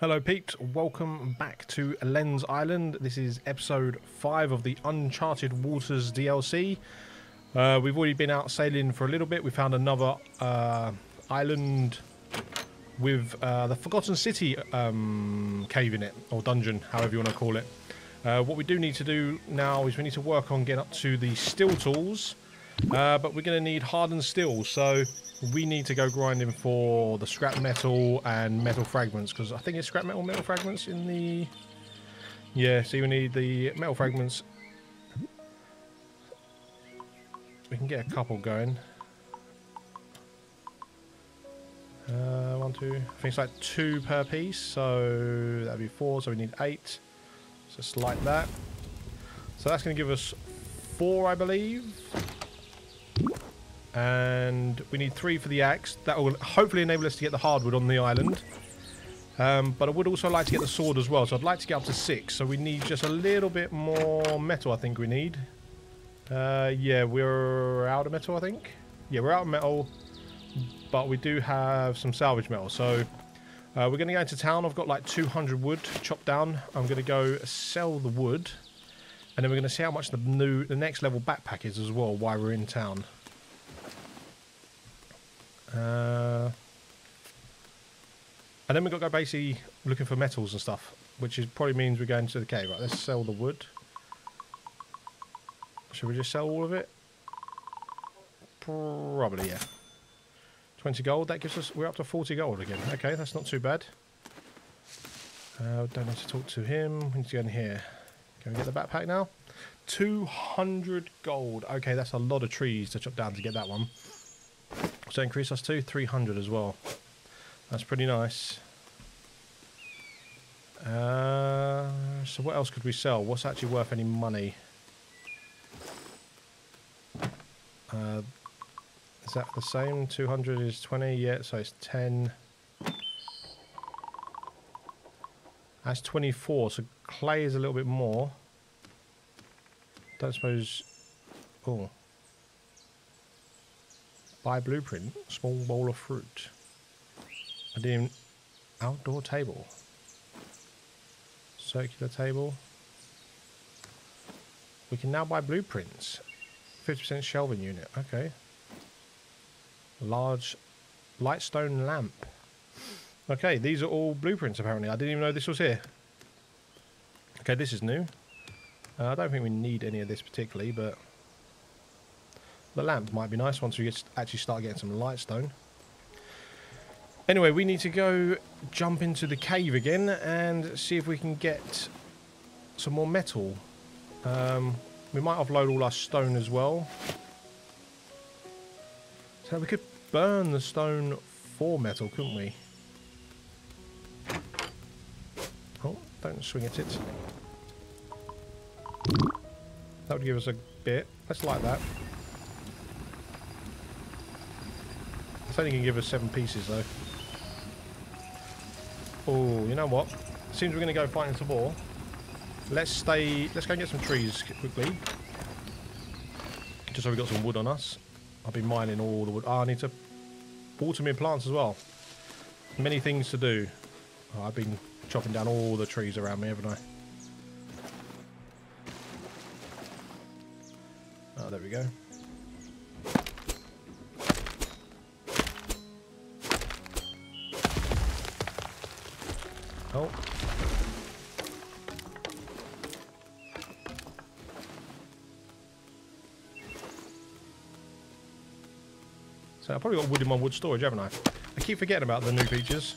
Hello, peeps. Welcome back to Lens Island. This is episode 5 of the Uncharted Waters DLC. Uh, we've already been out sailing for a little bit. We found another uh, island with uh, the Forgotten City um, cave in it, or dungeon, however you want to call it. Uh, what we do need to do now is we need to work on getting up to the steel tools, uh, but we're going to need hardened steel, so we need to go grinding for the scrap metal and metal fragments, because I think it's scrap metal metal fragments in the... Yeah, so we need the metal fragments. We can get a couple going. Uh, one, two. I think it's like two per piece, so that'd be four. So we need eight. Just like that. So that's going to give us four, I believe. And we need three for the axe. That will hopefully enable us to get the hardwood on the island. Um, but I would also like to get the sword as well. So I'd like to get up to six. So we need just a little bit more metal, I think we need. Uh, yeah, we're out of metal, I think. Yeah, we're out of metal but we do have some salvage metal. So uh, we're going to go into town. I've got like 200 wood chopped down. I'm going to go sell the wood, and then we're going to see how much the new, the next level backpack is as well while we're in town. Uh, and then we've got to go basically looking for metals and stuff, which is probably means we're going to the cave. Right, let's sell the wood. Should we just sell all of it? Probably, yeah. 20 gold. That gives us... We're up to 40 gold again. Okay, that's not too bad. Uh, don't need to talk to him. We need to go in here. Can we get the backpack now? 200 gold. Okay, that's a lot of trees to chop down to get that one. So increase us to 300 as well. That's pretty nice. Uh, so what else could we sell? What's actually worth any money? Uh, is that the same? 200 is 20, yeah, so it's 10. That's 24, so clay is a little bit more. Don't suppose... Oh. Buy blueprint, small bowl of fruit. I didn't... Outdoor table. Circular table. We can now buy blueprints. 50% shelving unit, okay. Large lightstone lamp. Okay, these are all blueprints apparently. I didn't even know this was here. Okay, this is new. Uh, I don't think we need any of this particularly, but the lamp might be nice once we get, actually start getting some lightstone. Anyway, we need to go jump into the cave again and see if we can get some more metal. Um, we might offload all our stone as well. So we could burn the stone for metal, couldn't we? Oh, don't swing at it. That would give us a bit. Let's light that. Only going to give us seven pieces, though. Oh, you know what? Seems we're going to go fighting some more. Let's stay... Let's go and get some trees quickly. Just so we've got some wood on us. I'll be mining all the wood. Oh, I need to water my plants as well. Many things to do. Oh, I've been chopping down all the trees around me, haven't I? Oh, there we go. I've probably got wood in my wood storage, haven't I? I keep forgetting about the new features.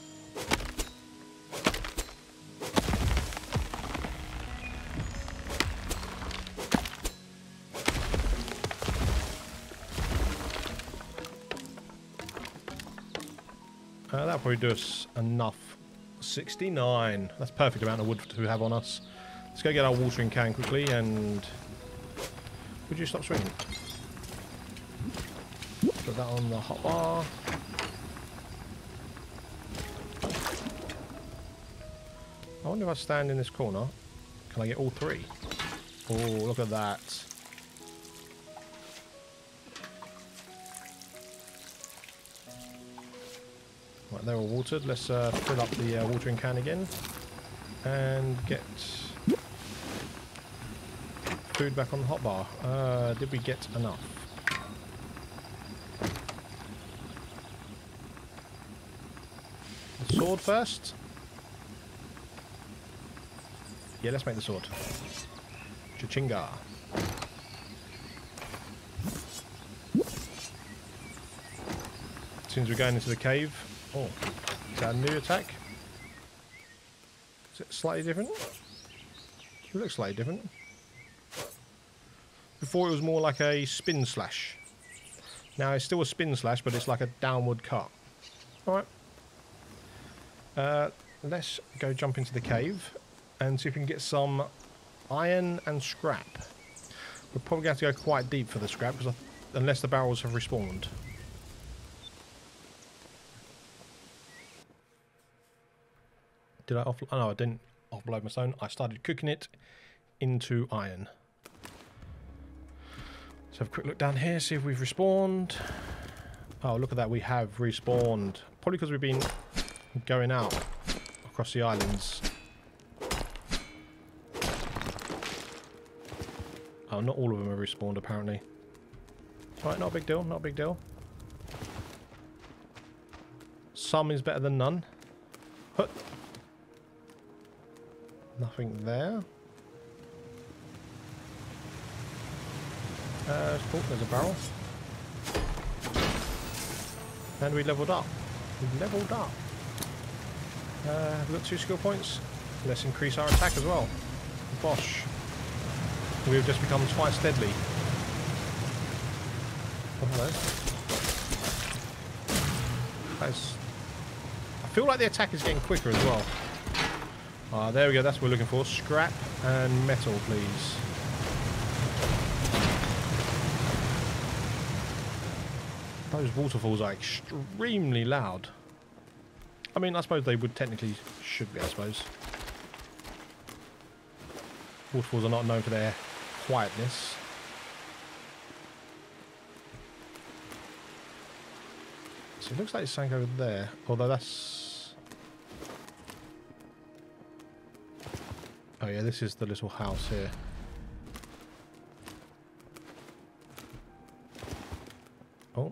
Uh, that'll probably do us enough. 69. That's perfect amount of wood to have on us. Let's go get our watering can quickly and... Would you stop swinging? Put that on the hot bar. I wonder if I stand in this corner. Can I get all three? Oh, look at that. Right, they're all watered. Let's uh, fill up the uh, watering can again and get food back on the hotbar. Uh, did we get enough? The sword first? Yeah, let's make the sword. Chachinga. As soon as we're going into the cave. Oh, is that a new attack? Is it slightly different? It looks slightly different. Before it was more like a spin slash. Now it's still a spin slash, but it's like a downward cut. Alright. Uh, let's go jump into the cave and see if we can get some iron and scrap. We're probably going to have to go quite deep for the scrap, because unless the barrels have respawned. Did I offload? Oh, no, I didn't offload my stone. I started cooking it into iron. Let's have a quick look down here, see if we've respawned. Oh, look at that, we have respawned. Probably because we've been going out across the islands. Oh, not all of them are respawned, apparently. Right, not a big deal, not a big deal. Some is better than none. Hut. Nothing there. Uh, oh, there's a barrel. And we leveled up. We leveled up. Uh, have we got two skill points? Let's increase our attack as well. Bosh. We've just become twice deadly. Oh, hello. That's... I feel like the attack is getting quicker as well. Ah, there we go. That's what we're looking for. Scrap and metal, please. Those waterfalls are extremely loud. I mean, I suppose they would technically should be, I suppose. Waterfalls are not known for their quietness. So it looks like it's sank over there, although that's Oh yeah, this is the little house here. Oh.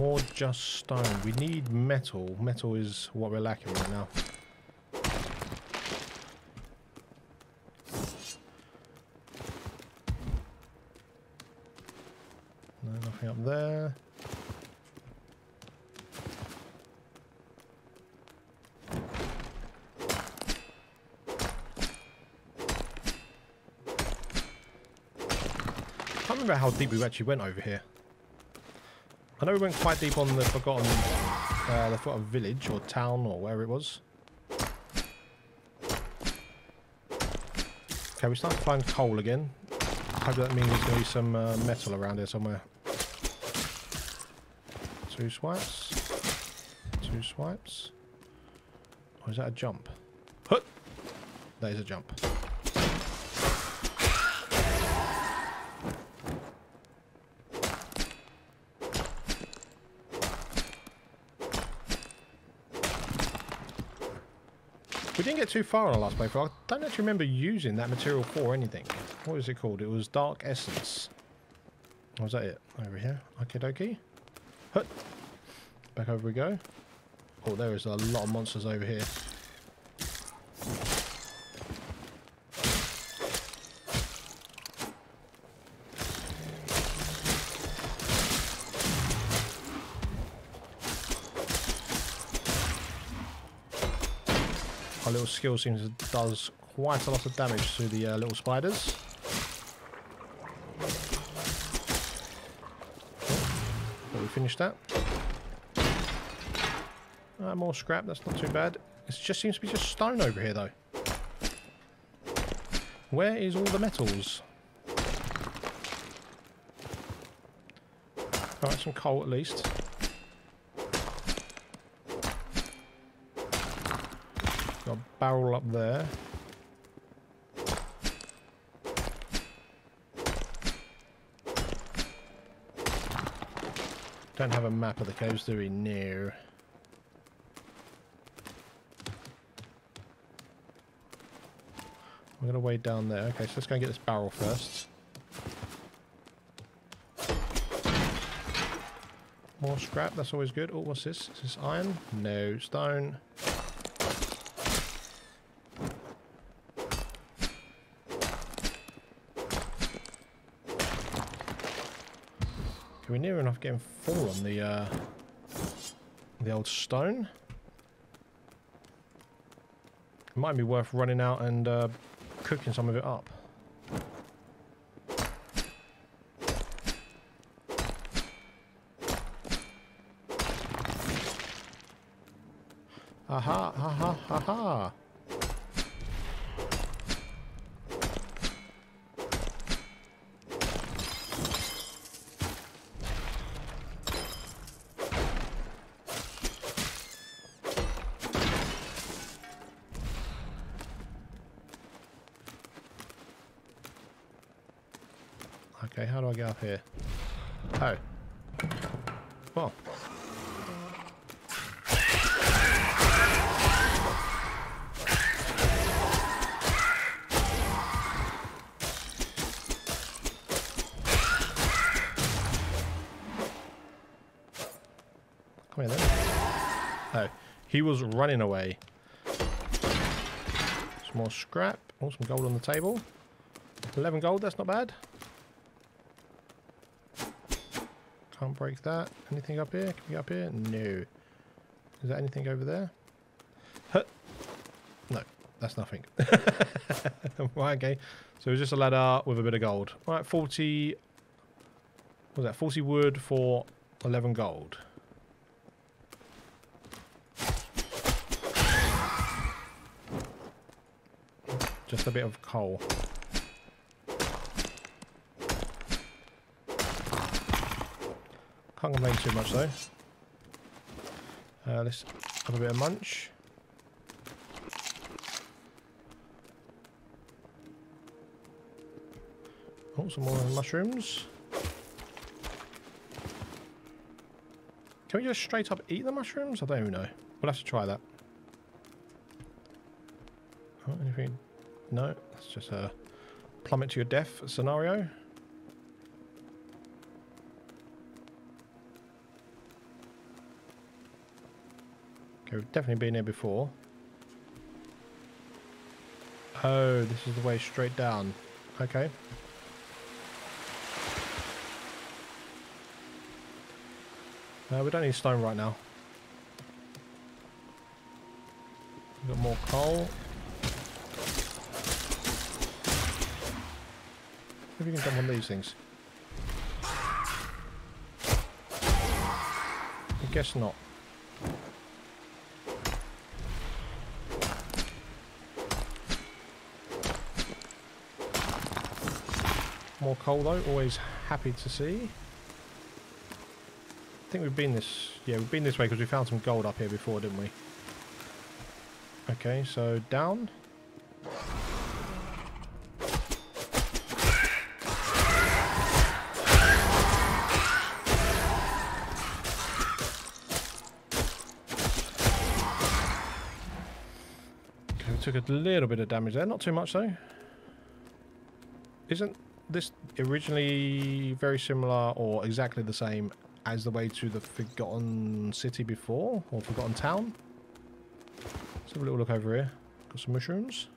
More just stone. We need metal. Metal is what we're lacking right now. No, nothing up there. I can't remember how deep we actually went over here. I know we went quite deep on the Forgotten, uh, the Forgotten Village or town or wherever it was. Okay, we start to find coal again. Hope that means there's going to be some uh, metal around here somewhere. Two swipes. Two swipes. Or is that a jump? Hut! That is a jump. Too far on the last playthrough. I don't actually remember using that material for anything. What was it called? It was Dark Essence. Oh, was that it? Over here. Okie dokie. Hut. Back over we go. Oh, there is a lot of monsters over here. Skill seems does quite a lot of damage to the uh, little spiders. But we finished that. Uh, more scrap, that's not too bad. It just seems to be just stone over here, though. Where is all the metals? Alright, some coal at least. Got a barrel up there. Don't have a map of the coast, we? No. We're going to wade down there. Okay, so let's go and get this barrel first. More scrap, that's always good. Oh, what's this? Is this iron? No. Stone. We're enough getting full on the uh, the old stone. Might be worth running out and uh, cooking some of it up. Aha, ha ha Okay, how do I get up here? Oh. Well. Come here then. Oh, he was running away. Some more scrap. Oh, some gold on the table. 11 gold, that's not bad. Can't break that. Anything up here? Can we get up here? No. Is there anything over there? Huh. No, that's nothing. right, okay. So it's just a ladder with a bit of gold. Right, 40... What was that? 40 wood for 11 gold. Just a bit of coal. Can't complain too much though. Uh, let's have a bit of munch. Oh, some more mushrooms. Can we just straight up eat the mushrooms? I don't even know. We'll have to try that. Oh, anything? No, that's just a plummet to your death scenario. We've definitely been here before. Oh, this is the way straight down. Okay. Uh, we don't need stone right now. We've got more coal. If you can jump on these things. I guess not. More coal though, always happy to see. I think we've been this, yeah, we've been this way because we found some gold up here before, didn't we? Okay, so down. We took a little bit of damage there, not too much though. Isn't this originally very similar or exactly the same as the way to the Forgotten City before, or Forgotten Town? Let's have a little look over here. Got some mushrooms.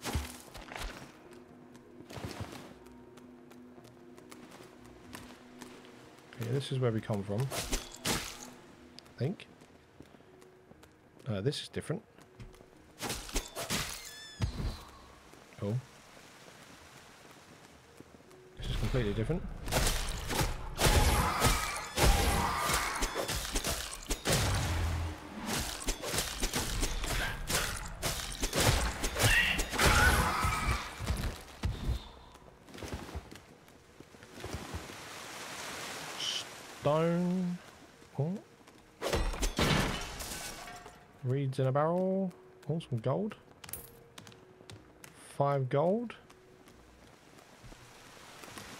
Okay, this is where we come from. I think. Uh, this is different. Oh. This is completely different. Stone. Oh. Reeds in a barrel. Oh, some gold. Five gold.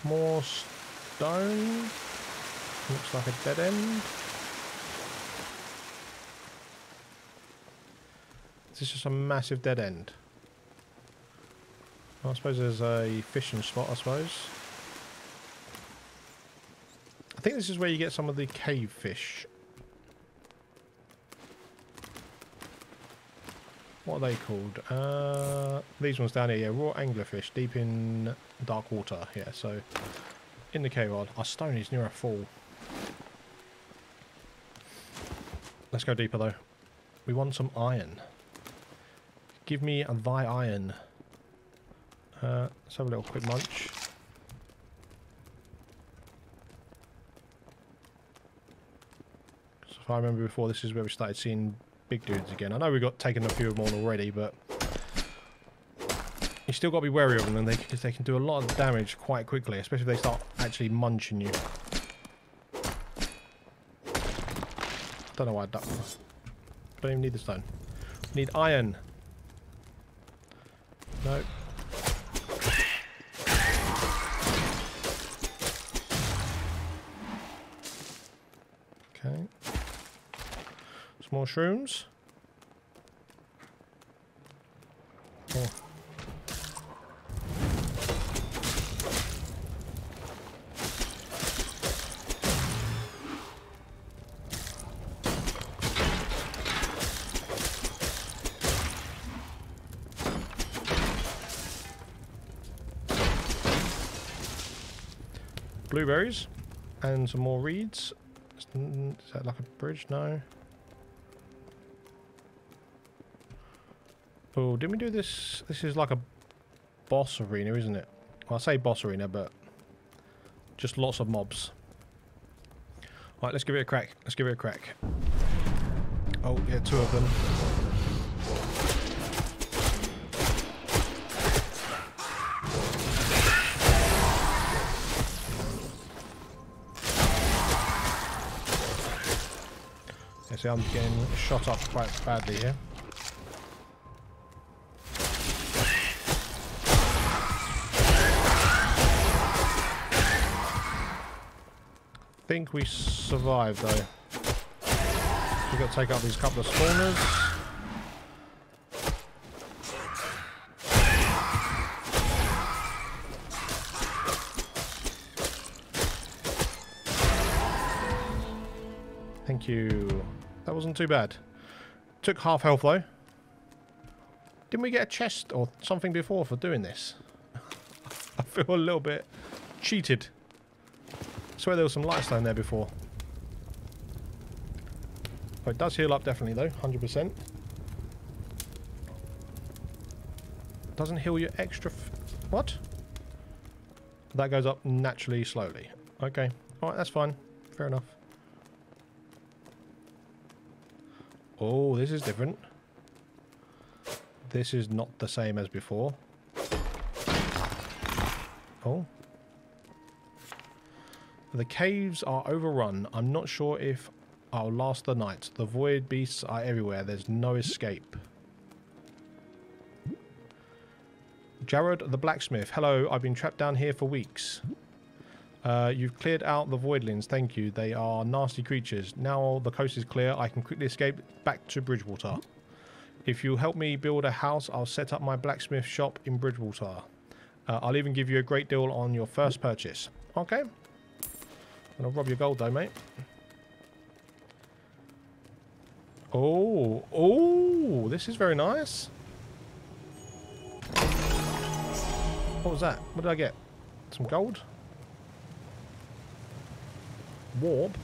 More stone. Looks like a dead end. This is just a massive dead end? I suppose there's a fishing spot, I suppose. I think this is where you get some of the cave fish. What are they called? Uh, these ones down here, yeah, raw anglerfish, deep in dark water. Yeah, so in the cave rod. Our stone is near a fall. Let's go deeper though. We want some iron. Give me a thy iron. Uh, let's have a little quick munch. So if I remember before, this is where we started seeing big dudes again. I know we've got taken a few of them already, but you still got to be wary of them because they, they can do a lot of damage quite quickly, especially if they start actually munching you. Don't know why I ducked. Don't even need the stone. Need iron. Some more shrooms. Oh. Blueberries and some more reeds. Is that like a bridge? No. Oh, didn't we do this? This is like a boss arena, isn't it? Well, I say boss arena, but just lots of mobs. Right, let's give it a crack. Let's give it a crack. Oh, yeah, two of them. Yeah, see, I'm getting shot up quite badly here. Think we survived though. We've got to take out these couple of spawners. Thank you. That wasn't too bad. Took half health though. Didn't we get a chest or something before for doing this? I feel a little bit cheated swear there was some lightstone there before. Oh, it does heal up definitely though, 100%. Doesn't heal you extra... what? That goes up naturally slowly. Okay. Alright, that's fine. Fair enough. Oh, this is different. This is not the same as before. Oh. The caves are overrun. I'm not sure if I'll last the night. The void beasts are everywhere. There's no escape. Jared the blacksmith. Hello, I've been trapped down here for weeks. Uh, you've cleared out the voidlings. Thank you. They are nasty creatures. Now the coast is clear. I can quickly escape back to Bridgewater. If you help me build a house, I'll set up my blacksmith shop in Bridgewater. Uh, I'll even give you a great deal on your first purchase. Okay. Gonna rob your gold though, mate. Oh, oh, this is very nice. What was that? What did I get? Some gold? Warp?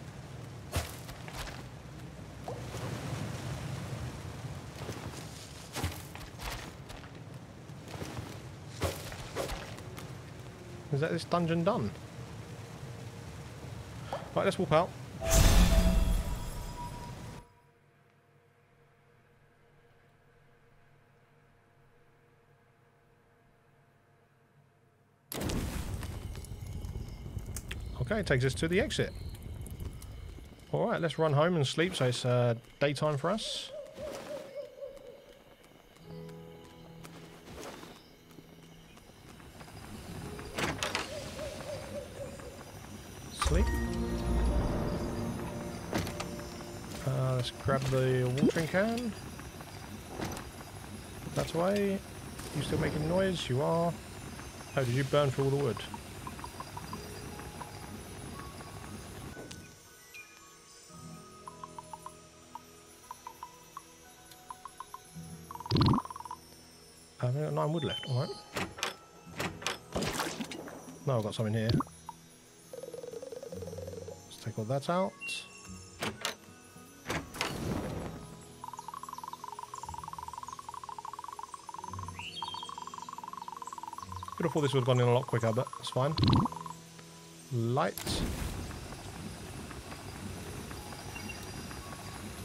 Is that this dungeon done? Right, let's walk out. Okay, takes us to the exit. Alright, let's run home and sleep so it's uh, daytime for us. The watering can. That's that away. You still making noise? You are. Oh, did you burn through all the wood? Um, I've only got nine wood left, alright. No, I've got something here. Let's take all that out. Could have thought this would have gone in a lot quicker, but it's fine. Light.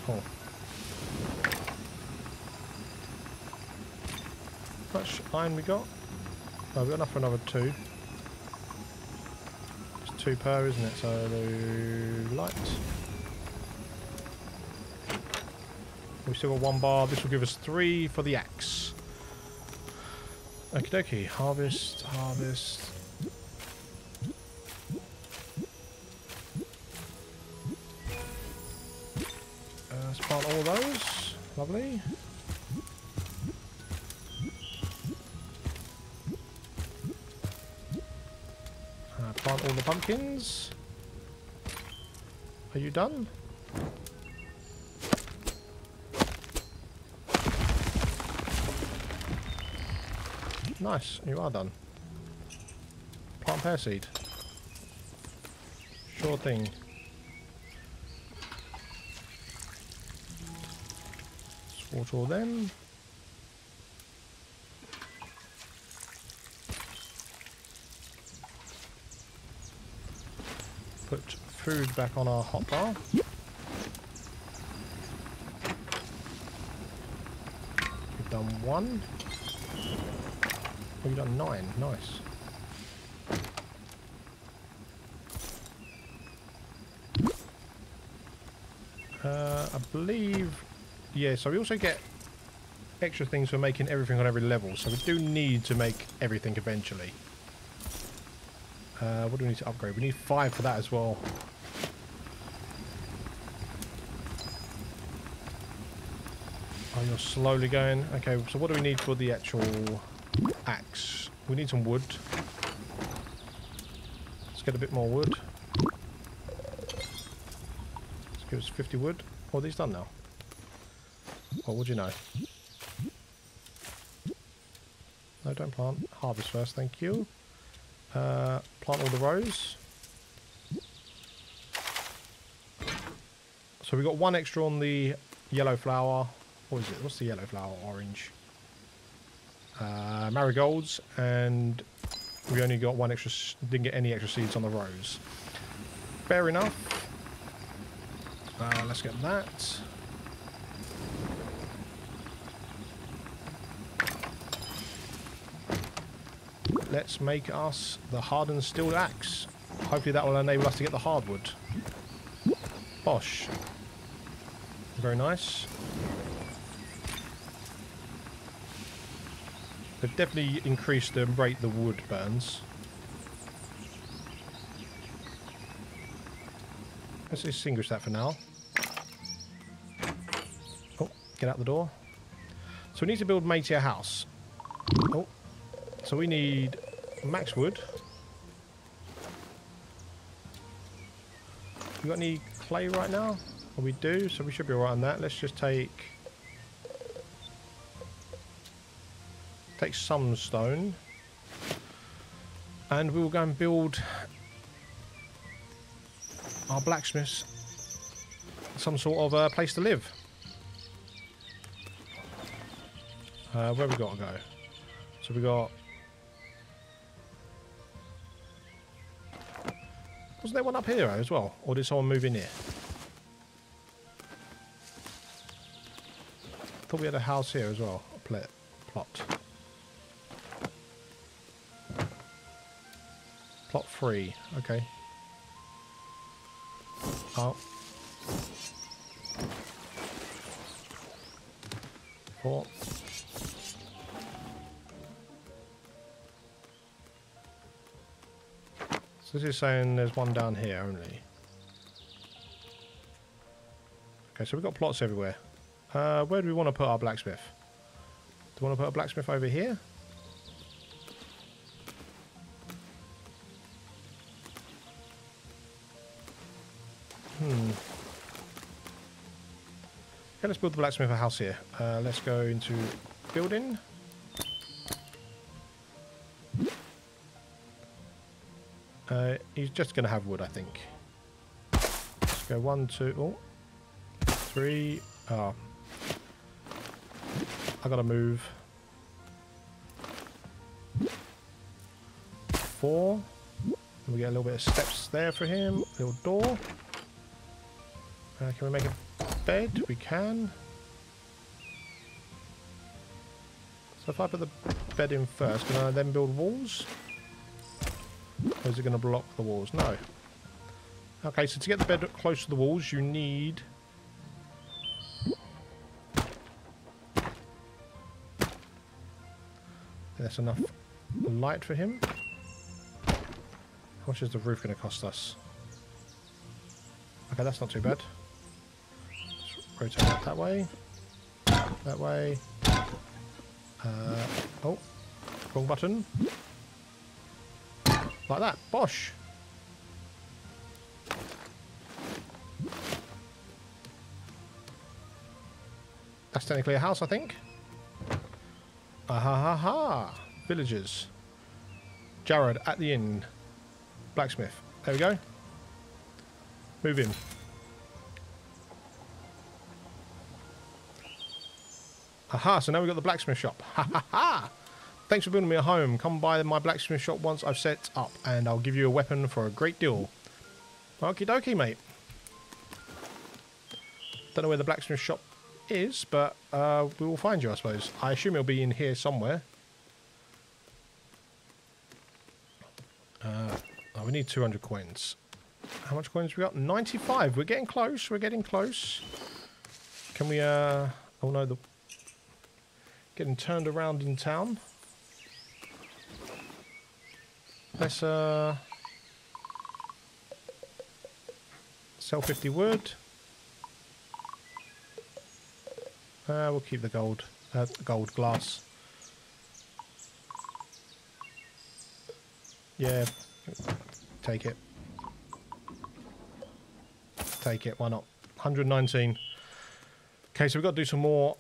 Oh. much iron we got? Oh, we've got enough for another two. It's two per, isn't it? So the light. We've still got one bar. This will give us three for the axe. Dokie. Harvest, harvest. Uh, all those. Lovely. Uh, plant all the pumpkins. Are you done? Nice, you are done. Plant pear seed. Sure thing. Water all them. Put food back on our hot bar. We've done one. We've done nine. Nice. Uh, I believe... Yeah, so we also get extra things for making everything on every level. So we do need to make everything eventually. Uh, what do we need to upgrade? We need five for that as well. Oh, you're slowly going. Okay, so what do we need for the actual axe? We need some wood. Let's get a bit more wood. Let's give us 50 wood. Oh, these done now. What would you know? No, don't plant. Harvest first, thank you. Uh, plant all the rows. So we got one extra on the yellow flower. What is it? What's the yellow flower? Orange. Uh, marigolds, and we only got one extra. Didn't get any extra seeds on the rows. Fair enough. Uh, let's get that. Let's make us the hardened steel axe. Hopefully that will enable us to get the hardwood. Bosh. Very nice. They've definitely increased the rate the wood burns. Let's extinguish that for now. Oh, get out the door. So we need to build Matey a house. Oh, so we need max wood. You got any clay right now? Well, we do, so we should be alright on that. Let's just take take some stone, and we will go and build our blacksmiths some sort of uh, place to live. Uh, where we got to go? So we got Wasn't there one up here as well? Or did someone move in here? thought we had a house here as well. A plot. Three. Okay. Oh. Four. So this is saying there's one down here only. Okay, so we've got plots everywhere. Uh, where do we want to put our blacksmith? Do we want to put a blacksmith over here? Okay, let's build the blacksmith a house here. Uh, let's go into building. Uh, he's just going to have wood, I think. Let's go one, two, oh, three. Oh, I gotta move. Four. We get a little bit of steps there for him. Little door. Uh, can we make a bed? We can. So if I put the bed in first, can I then build walls? Or is it going to block the walls? No. Okay, so to get the bed close to the walls, you need That's enough light for him. How much is the roof going to cost us? Okay, that's not too bad. Rotate that, that way. That way. Uh, oh, wrong button. Like that. Bosh! That's technically a house, I think. Ah ha ha ha! Villagers. Jared at the inn. Blacksmith. There we go. Move in. Aha, so now we've got the blacksmith shop. Ha ha ha! Thanks for building me a home. Come by my blacksmith shop once I've set up and I'll give you a weapon for a great deal. Okie dokie, mate. Don't know where the blacksmith shop is, but uh, we will find you, I suppose. I assume it'll be in here somewhere. Uh, oh, we need 200 coins. How much coins we got? 95. We're getting close. We're getting close. Can we, uh... Oh, no, the... Getting turned around in town. Let's, uh... Sell 50 wood. Uh, we'll keep the gold, uh, gold glass. Yeah, take it. Take it, why not? 119. Okay, so we've got to do some more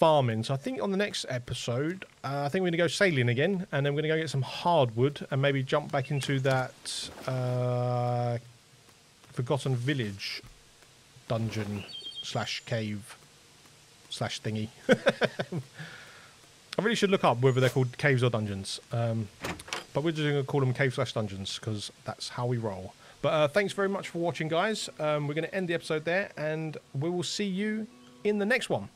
farming. So I think on the next episode, uh, I think we're going to go sailing again, and then we're going to go get some hardwood, and maybe jump back into that uh, Forgotten Village dungeon slash cave slash thingy. I really should look up whether they're called caves or dungeons. Um, but we're just going to call them cave slash dungeons because that's how we roll. But uh, thanks very much for watching, guys. Um, we're going to end the episode there, and we will see you in the next one.